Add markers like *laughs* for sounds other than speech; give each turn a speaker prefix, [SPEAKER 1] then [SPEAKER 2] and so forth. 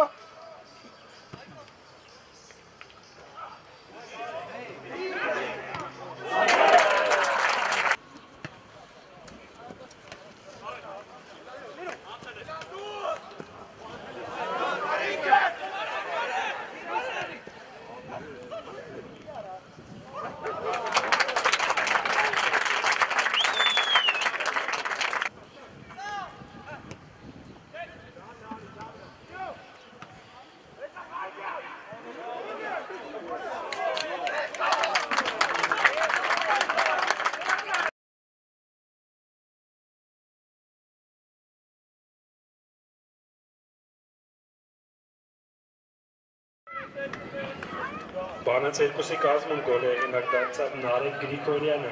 [SPEAKER 1] Oh. *laughs* Բանաց երկուսի կազմում գոլի հեղինակ դարձավ Նարեկ Գրիգորյանը